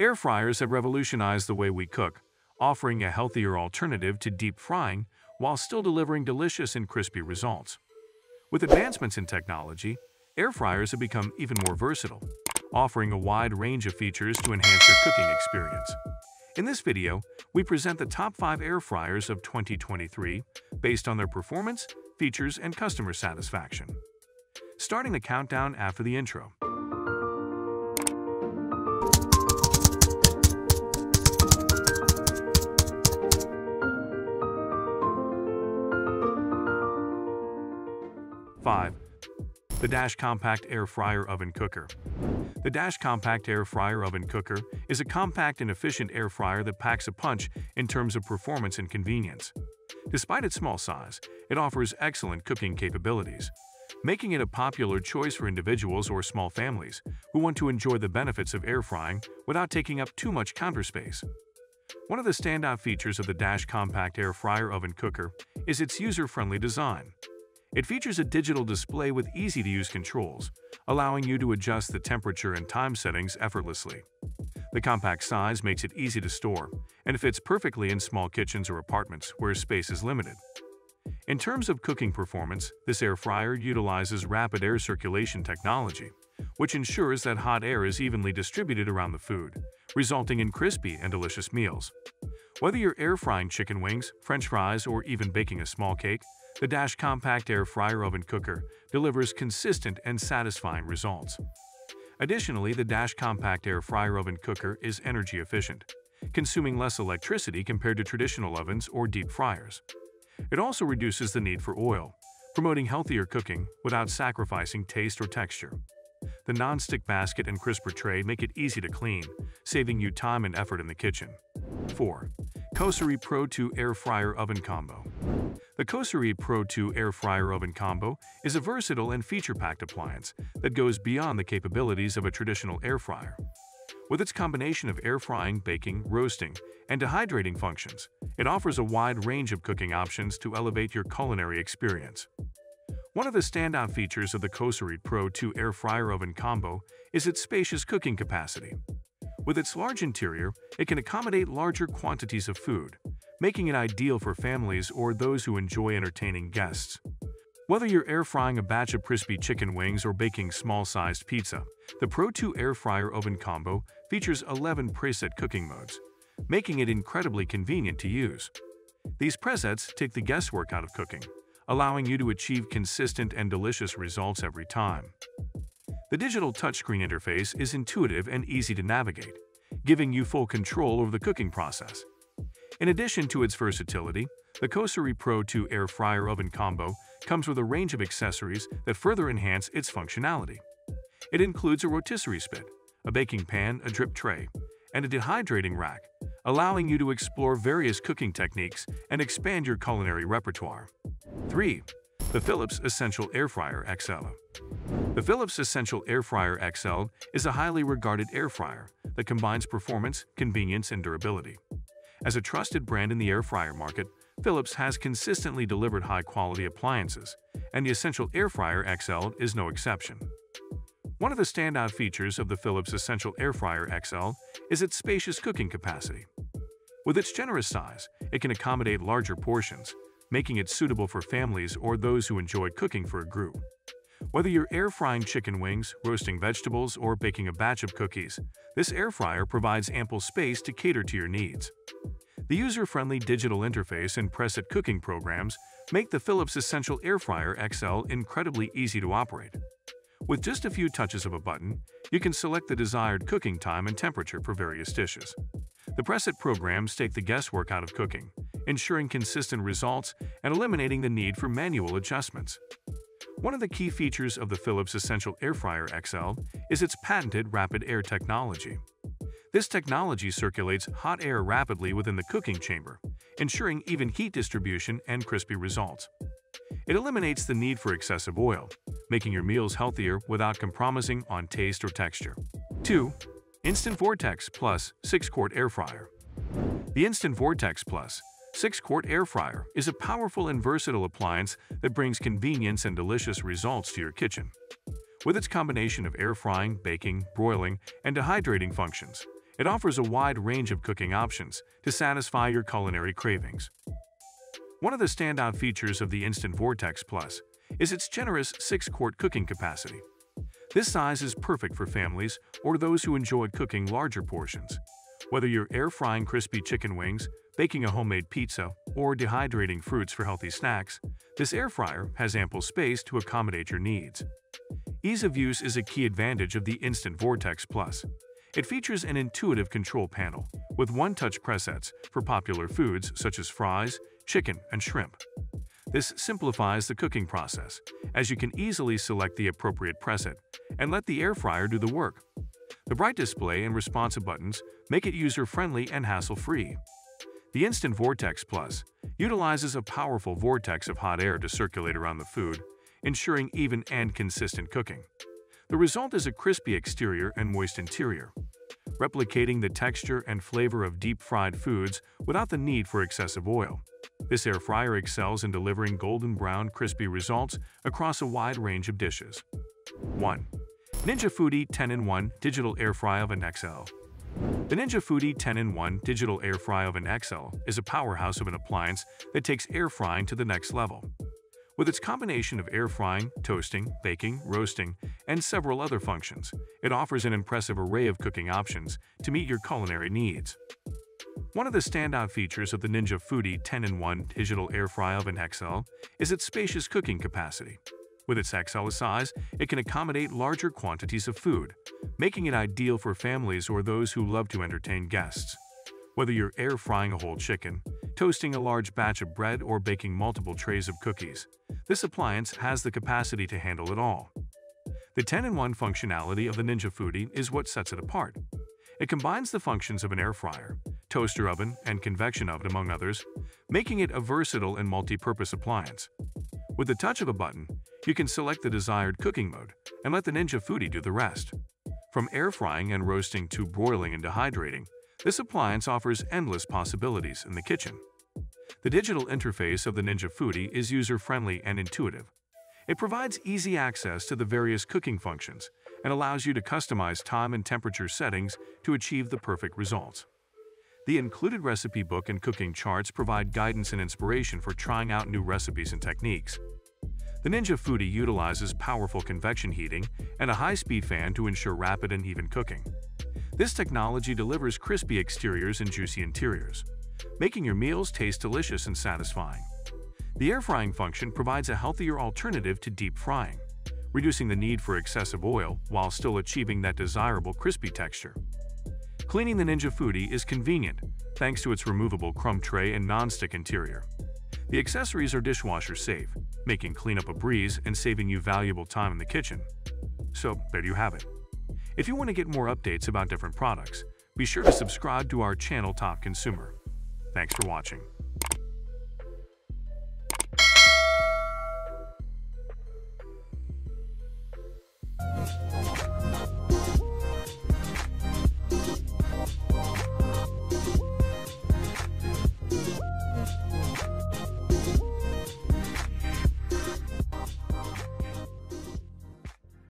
Air fryers have revolutionized the way we cook, offering a healthier alternative to deep frying while still delivering delicious and crispy results. With advancements in technology, air fryers have become even more versatile, offering a wide range of features to enhance your cooking experience. In this video, we present the top 5 air fryers of 2023 based on their performance, features, and customer satisfaction. Starting the countdown after the intro. The Dash Compact Air Fryer Oven Cooker. The Dash Compact Air Fryer Oven Cooker is a compact and efficient air fryer that packs a punch in terms of performance and convenience. Despite its small size, it offers excellent cooking capabilities, making it a popular choice for individuals or small families who want to enjoy the benefits of air frying without taking up too much counter space. One of the standout features of the Dash Compact Air Fryer Oven Cooker is its user-friendly design. It features a digital display with easy-to-use controls, allowing you to adjust the temperature and time settings effortlessly. The compact size makes it easy to store and fits perfectly in small kitchens or apartments where space is limited. In terms of cooking performance, this air fryer utilizes rapid air circulation technology, which ensures that hot air is evenly distributed around the food, resulting in crispy and delicious meals. Whether you're air frying chicken wings, french fries, or even baking a small cake, the Dash Compact Air Fryer Oven Cooker delivers consistent and satisfying results. Additionally, the Dash Compact Air Fryer Oven Cooker is energy efficient, consuming less electricity compared to traditional ovens or deep fryers. It also reduces the need for oil, promoting healthier cooking without sacrificing taste or texture. The non-stick basket and crisper tray make it easy to clean, saving you time and effort in the kitchen. 4. Cosori Pro 2 Air Fryer Oven Combo The Cosori Pro 2 Air Fryer Oven Combo is a versatile and feature-packed appliance that goes beyond the capabilities of a traditional air fryer. With its combination of air frying, baking, roasting, and dehydrating functions, it offers a wide range of cooking options to elevate your culinary experience. One of the standout features of the Cosori Pro 2 Air Fryer Oven Combo is its spacious cooking capacity. With its large interior, it can accommodate larger quantities of food, making it ideal for families or those who enjoy entertaining guests. Whether you're air frying a batch of crispy chicken wings or baking small-sized pizza, the Pro 2 Air Fryer Oven Combo features 11 preset cooking modes, making it incredibly convenient to use. These presets take the guesswork out of cooking, allowing you to achieve consistent and delicious results every time. The digital touchscreen interface is intuitive and easy to navigate, giving you full control over the cooking process. In addition to its versatility, the Cosori Pro 2 Air Fryer Oven Combo comes with a range of accessories that further enhance its functionality. It includes a rotisserie spit, a baking pan, a drip tray, and a dehydrating rack, allowing you to explore various cooking techniques and expand your culinary repertoire. 3. The Philips Essential Air Fryer XL The Philips Essential Air Fryer XL is a highly regarded air fryer that combines performance, convenience, and durability. As a trusted brand in the air fryer market, Philips has consistently delivered high-quality appliances, and the Essential Air Fryer XL is no exception. One of the standout features of the Philips Essential Air Fryer XL is its spacious cooking capacity. With its generous size, it can accommodate larger portions, making it suitable for families or those who enjoy cooking for a group. Whether you're air frying chicken wings, roasting vegetables, or baking a batch of cookies, this air fryer provides ample space to cater to your needs. The user-friendly digital interface and preset cooking programs make the Philips Essential Air Fryer XL incredibly easy to operate. With just a few touches of a button, you can select the desired cooking time and temperature for various dishes. The preset programs take the guesswork out of cooking, ensuring consistent results and eliminating the need for manual adjustments. One of the key features of the Philips Essential Air Fryer XL is its patented rapid air technology. This technology circulates hot air rapidly within the cooking chamber, ensuring even heat distribution and crispy results. It eliminates the need for excessive oil, making your meals healthier without compromising on taste or texture. 2. Instant Vortex Plus 6-Quart Air Fryer The Instant Vortex Plus 6-quart air fryer is a powerful and versatile appliance that brings convenience and delicious results to your kitchen. With its combination of air frying, baking, broiling, and dehydrating functions, It offers a wide range of cooking options to satisfy your culinary cravings. One of the standout features of the Instant Vortex Plus is its generous 6-quart cooking capacity. This size is perfect for families or those who enjoy cooking larger portions. Whether you're air-frying crispy chicken wings, baking a homemade pizza, or dehydrating fruits for healthy snacks, this air fryer has ample space to accommodate your needs. Ease of use is a key advantage of the Instant Vortex Plus. It features an intuitive control panel with one-touch presets for popular foods such as fries, chicken, and shrimp. This simplifies the cooking process, as you can easily select the appropriate preset and let the air fryer do the work. The bright display and responsive buttons make it user-friendly and hassle-free. The Instant Vortex Plus utilizes a powerful vortex of hot air to circulate around the food, ensuring even and consistent cooking. The result is a crispy exterior and moist interior, replicating the texture and flavor of deep-fried foods without the need for excessive oil. This air fryer excels in delivering golden brown crispy results across a wide range of dishes. 1. Ninja Foodi 10-in-1 Digital Air Fry Oven XL The Ninja Foodi 10-in-1 Digital Air Fry Oven XL is a powerhouse of an appliance that takes air frying to the next level. With its combination of air frying, toasting, baking, roasting, and several other functions, it offers an impressive array of cooking options to meet your culinary needs. One of the standout features of the Ninja Foodi 10-in-1 Digital Air Fry Oven XL is its spacious cooking capacity. With its XL size, it can accommodate larger quantities of food, making it ideal for families or those who love to entertain guests. Whether you're air frying a whole chicken, toasting a large batch of bread, or baking multiple trays of cookies, this appliance has the capacity to handle it all. The 10-in-1 functionality of the Ninja Foodi is what sets it apart. It combines the functions of an air fryer, toaster oven, and convection oven among others, making it a versatile and multi-purpose appliance. With the touch of a button, you can select the desired cooking mode and let the Ninja Foodi do the rest. From air frying and roasting to broiling and dehydrating, this appliance offers endless possibilities in the kitchen. The digital interface of the Ninja Foodi is user-friendly and intuitive. It provides easy access to the various cooking functions and allows you to customize time and temperature settings to achieve the perfect results. The included recipe book and cooking charts provide guidance and inspiration for trying out new recipes and techniques. The Ninja Foodi utilizes powerful convection heating and a high-speed fan to ensure rapid and even cooking. This technology delivers crispy exteriors and juicy interiors, making your meals taste delicious and satisfying. The air frying function provides a healthier alternative to deep frying, reducing the need for excessive oil while still achieving that desirable crispy texture. Cleaning the Ninja Foodi is convenient thanks to its removable crumb tray and non-stick interior. The accessories are dishwasher safe, making cleanup a breeze and saving you valuable time in the kitchen. So there you have it. If you want to get more updates about different products, be sure to subscribe to our channel Top Consumer. Thanks for watching.